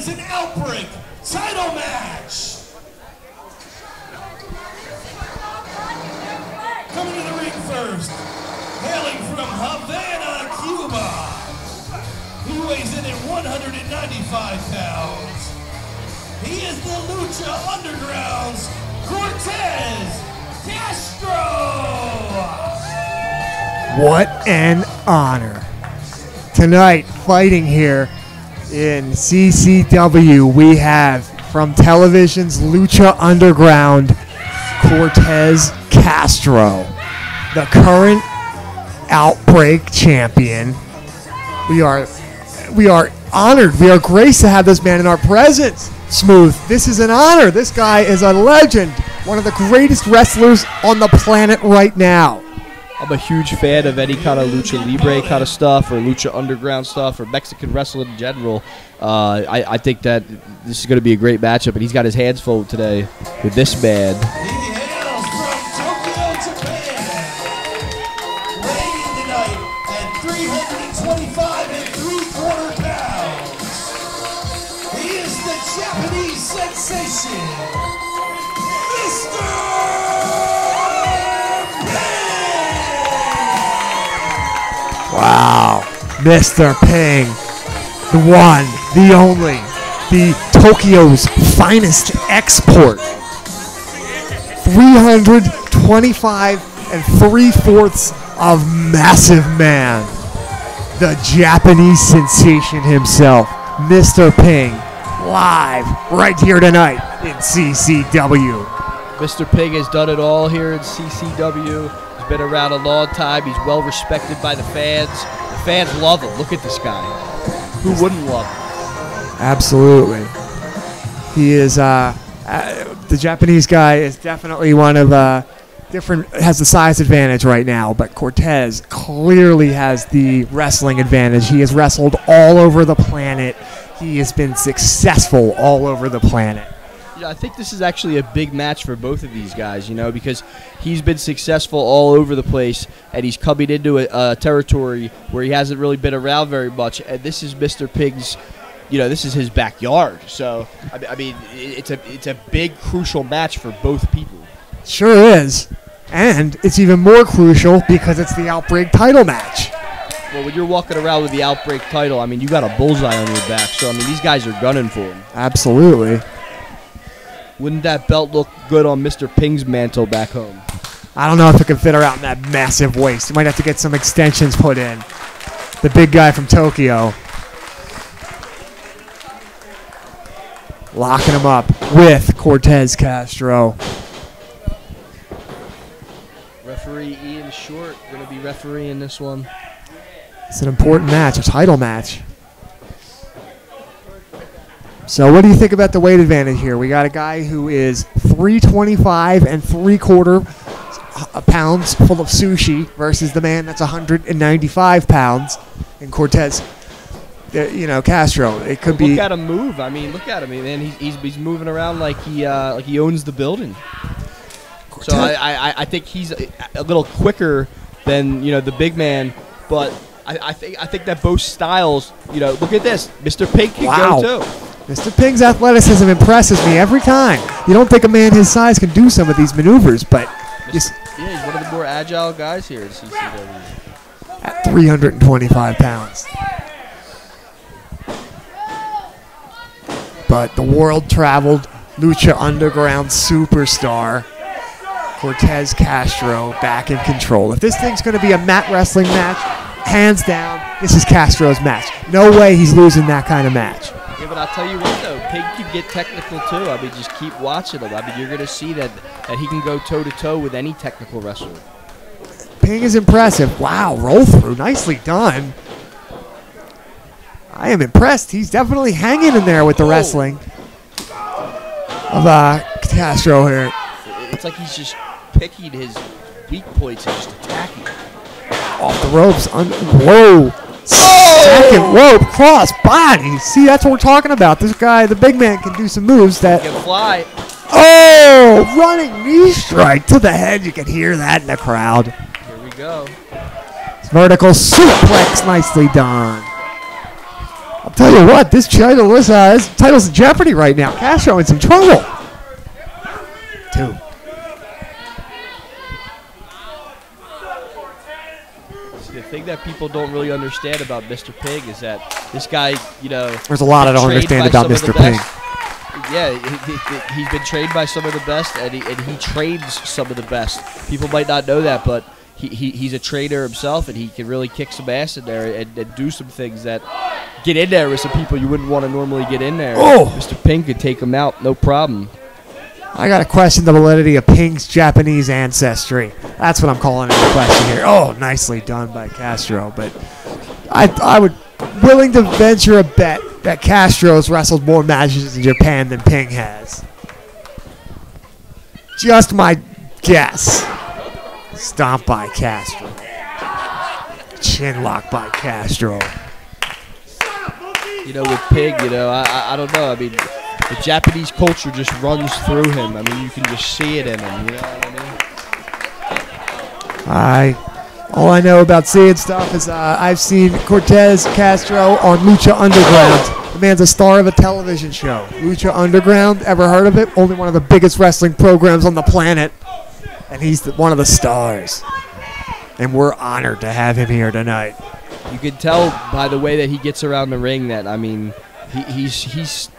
is an Outbreak title match. Coming to the ring first, hailing from Havana, Cuba. He weighs in at 195 pounds. He is the Lucha Underground's Cortez Castro. What an honor. Tonight, fighting here in CCW, we have from television's Lucha Underground, Cortez Castro, the current Outbreak champion. We are, we are honored. We are graced to have this man in our presence. Smooth. This is an honor. This guy is a legend. One of the greatest wrestlers on the planet right now. I'm a huge fan of any kind of lucha libre kind of stuff or lucha underground stuff or Mexican wrestling in general. Uh, I, I think that this is going to be a great matchup, and he's got his hands full today with this man. He hails Wow. Mr. Ping. The one, the only, the Tokyo's finest export. 325 and three fourths of massive man. The Japanese sensation himself, Mr. Ping, live right here tonight in CCW. Mr. Ping has done it all here in CCW. Been around a long time. He's well respected by the fans. The fans love him. Look at this guy. Who wouldn't love him? Absolutely. He is uh, uh, the Japanese guy is definitely one of uh, different has the size advantage right now, but Cortez clearly has the wrestling advantage. He has wrestled all over the planet. He has been successful all over the planet. I think this is actually a big match for both of these guys, you know, because he's been successful all over the place, and he's coming into a, a territory where he hasn't really been around very much. And this is Mr. Pig's, you know, this is his backyard. So, I, mean- I mean, it's a it's a big, crucial match for both people. Sure is. And it's even more crucial because it's the Outbreak title match. Well, when you're walking around with the Outbreak title, I mean, you got a bullseye on your back. So, I mean, these guys are gunning for him. Absolutely. Wouldn't that belt look good on Mr. Ping's mantle back home? I don't know if it can fit around that massive waist. You might have to get some extensions put in. The big guy from Tokyo. Locking him up with Cortez Castro. Referee Ian Short going to be refereeing this one. It's an important match, a title match. So, what do you think about the weight advantage here? We got a guy who is 325 and three quarter uh, pounds full of sushi versus the man that's 195 pounds in Cortez. uh, You know, Castro. It could be. Look at him move. I mean, look at him, man. He's, he's, he's moving around like he uh, like he owns the building. So I, I, I think he's a, a little quicker than you know the big man, but I, I think I think that both styles. You know, look at this, Mr. Ping can Wow. go too. Mr. Ping's athleticism impresses me every time. You don't think a man his size can do some of these maneuvers, but just Yeah, he's one of the more agile guys here in CCW. at 325 pounds. But the world traveled Lucha Underground superstar Cortez Castro back in control. If this thing's going to be a mat wrestling match, hands down, this is Castro's match. No way he's losing that kind of match. I'll tell you what though, Pig can get technical too. I mean, just keep watching him. I mean, you're gonna see that that he can go toe to toe with any technical wrestler. Ping is impressive. Wow, roll through. Nicely done. I am impressed. He's definitely hanging in there with the wrestling of uh, Castro here. It's like he's just picking his weak points and just attacking. Off the ropes. Un- Whoa. Second rope cross body. See, that's what we're talking about. This guy, the big man, can do some moves that. Can fly. Oh, running knee strike to the head. You can hear that in the crowd. Here we go. Vertical suplex, nicely done. I'll tell you what, this title is uh, this title's in jeopardy right now. Castro in some trouble. Two. The thing that people don't really understand about Mr. Pig is that this guy, you know, There's a lot I don't understand about Mr. Pig. Yeah, he, he, he's been trained by some of the best, and he, and he trains some of the best. People might not know that, but he, he, he's a trainer himself, and he can really kick some ass in there and, and do some things that get in there with some people you wouldn't want to normally get in there. Oh! Mr. Ping could take him out, no problem. I got to question the validity of Ping's Japanese ancestry. That's what I'm calling into question here. Oh, nicely done by Castro. But I, I would willing to venture a bet that Castro's wrestled more matches in Japan than Ping has. Just my guess. Stomp by Castro. Chin lock by Castro. You know, with Pig, you know, I, I, I don't know. I mean, the Japanese culture just runs through him. I mean, you can just see it in him. You know what I mean? I all I know about seeing stuff is uh, I've seen Cortez Castro on Lucha Underground. The man's a star of a television show. Lucha Underground, ever heard of it? Only one of the biggest wrestling programs on the planet, and he's the, one of the stars. And we're honored to have him here tonight. You can tell by the way that he gets around the ring that I mean, he, he's he's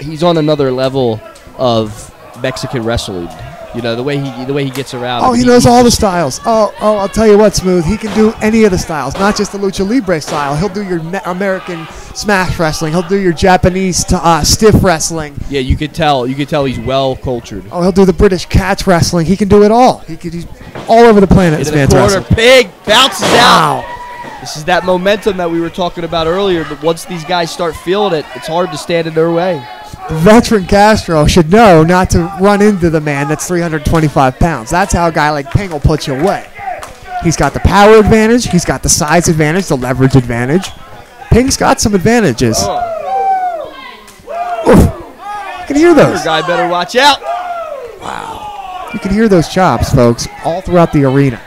he's on another level of Mexican wrestling. You know the way he the way he gets around. Oh, he He- knows he all the styles. Oh, oh, I'll tell you what, Smooth. He can do any of the styles, not just the lucha libre style. He'll do your me- American smash wrestling. He'll do your Japanese t- uh, stiff wrestling. Yeah, you could tell. You could tell he's well cultured. Oh, he'll do the British catch wrestling. He can do it all. He could, he's all over the planet. Into the corner, wrestling. Pig bounces out. This is that momentum that we were talking about earlier. But once these guys start feeling it, it's hard to stand in their way. The veteran Castro should know not to run into the man that's 325 pounds. That's how a guy like Ping will put you away. He's got the power advantage. He's got the size advantage, the leverage advantage. Ping's got some advantages. Oh, You can hear those. guy better watch out. Wow. You can hear those chops, folks, all throughout the arena.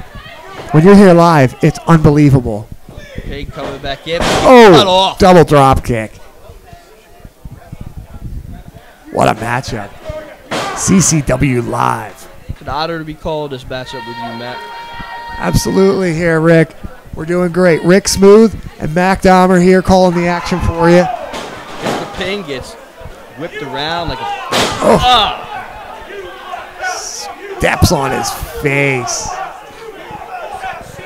When you're here live, it's unbelievable. Ping coming back in. Oh, double drop kick. What a matchup. CCW Live. It's an honor to be called this matchup with you, Mac. Absolutely here, Rick. We're doing great. Rick Smooth and Mac Dahmer here calling the action for you. The pin gets whipped around like a. Oh. Ah! Steps on his face.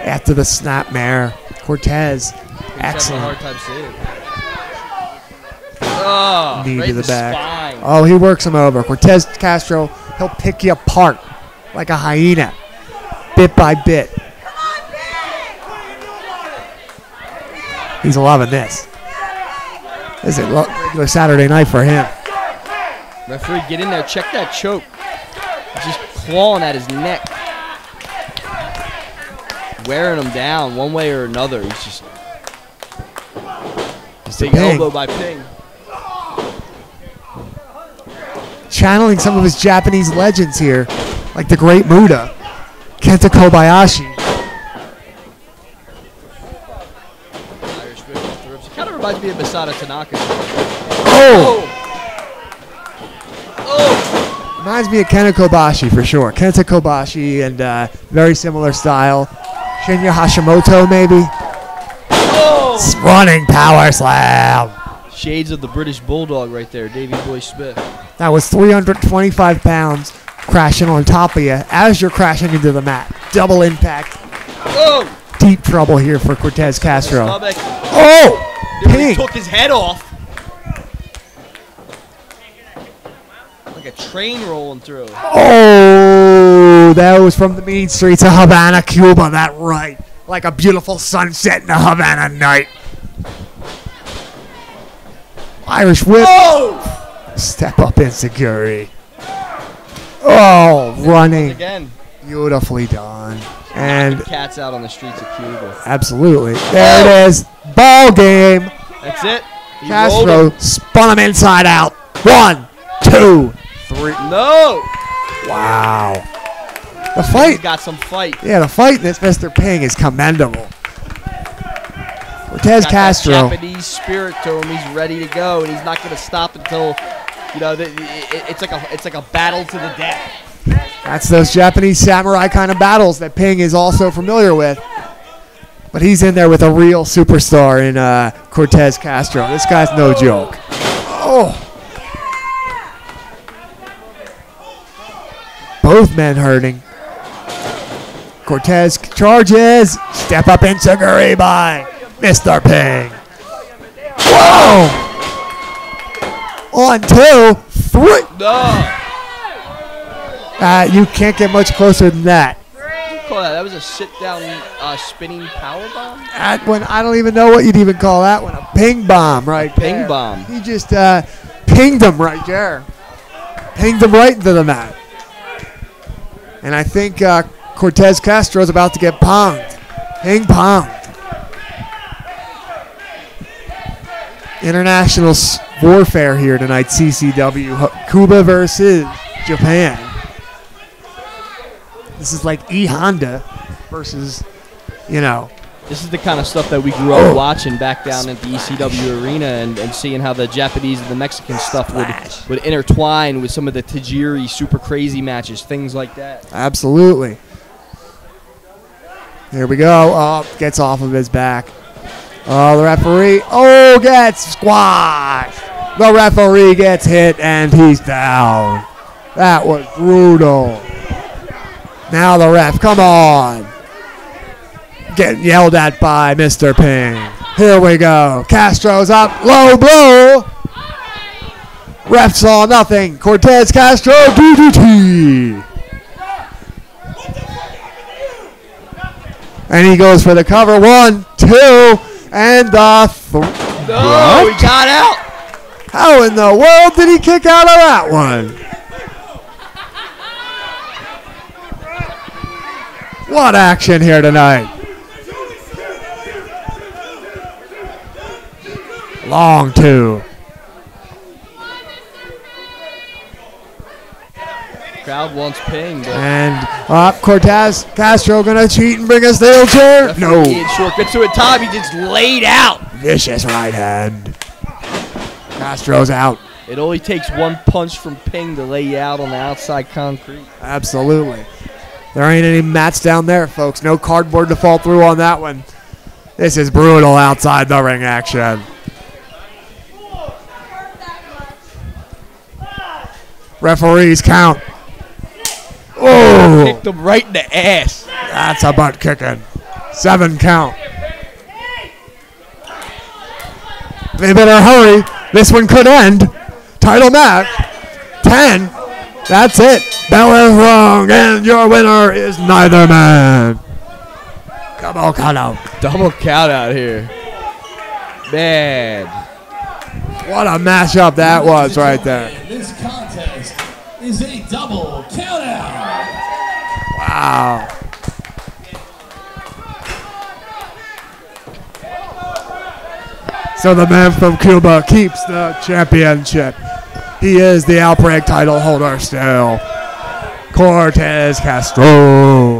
After the snapmare, Cortez, He's having a excellent. hard time seeing. Oh, Knee right to in the back. Spine. Oh, he works him over. Cortez Castro, he'll pick you apart like a hyena, bit by bit. He's loving this. This is a regular Saturday night for him. Referee, get in there. Check that choke. Just clawing at his neck. Wearing him down one way or another. He's just. Big Ping. elbow by Ping. Channeling some of his Japanese legends here, like the Great Muta, Kenta Kobayashi. Irish whip off the ropes. It kind of reminds me of Masato Tanaka. Oh! Oh! Oh! Reminds me of Kenta Kobashi for sure. Kenta Kobashi and uh, very similar style. Shinya Hashimoto maybe. Oh! Running power slam. Shades of the British Bulldog right there, Davey Boy Smith. That was 325 pounds crashing on top of you as you're crashing into the mat. Double impact. Oh! Deep trouble here for Cortez Castro. Oh! Ping. took his head off. Like a train rolling through. Oh! That was from the mean streets of Havana, Cuba. That right. Like a beautiful sunset in a Havana night. Irish whip. Oh! Step up enzuigiri. Oh, running. Again, Beautifully done. And cats out on the streets of Cuba. absolutely. There it is. Ball game. That's it. He Castro spun him inside out. One, two, three. No! Wow. The He's fight. got some fight. Yeah, the fight in this Mr. Ping is commendable. Cortez Castro. Japanese spirit to him. He's ready to go, and he's not going to stop until you know. The, it, it's like a it's like a battle to the death. That's those Japanese samurai kind of battles that Ping is also familiar with. But he's in there with a real superstar in uh, Cortez Castro. This guy's no joke. Oh. Both men hurting. Cortez charges. Step up Enzuigiri by Mr. Ping. Whoa! On two, three. No, Uh, you can't get much closer than that. call that. That was a sit down uh, spinning power bomb. That one, I don't even know what you'd even call that one. A ping bomb, right Ping there. bomb. He just uh, pinged him right there. Pinged him right into the mat. And I think uh, Cortez is about to get ponged. Ping ponged. International warfare here tonight, CCW. Cuba versus Japan. This is like E Honda versus, you know, This is the kind of stuff that we grew up oh. watching back down at the ECW arena and, and seeing how the Japanese and the Mexican stuff would, would intertwine with some of the Tajiri super crazy matches, things like that. Absolutely. Here we go. Oh, gets off of his back. Oh, the referee. Oh, gets squashed. The referee gets hit and he's down. That was brutal. Now the ref, come on. Getting yelled at by Mr. Ping. Here we go. Castro's up. Low blow. Ref saw nothing. Cortez Castro, DDT. And he goes for the cover. One, two, and the th- No, he got out. How in the world did he kick out of that one? What action here tonight? Long two. Crowd wants ping. And up Cortez Castro gonna cheat and bring a steel chair. No. Short gets to a time. He just laid out. Vicious right hand. Castro's out. It only takes one punch from Ping to lay you out on the outside concrete. Absolutely. There ain't any mats down there, folks. No cardboard to fall through on that one. This is brutal outside the ring action. Referees count. Oh, Kicked him right in the ass. that's a butt kicking. Seven count. They better hurry. This one could end. Title match. Ten. That's it. Bell is wrong, and your winner is neither man. Come on, Kano. Double count out here. Man. What a mashup that was right there. Wow. So the man from Cuba keeps the championship. He is the Outbreak title holder still. Cortez Castro.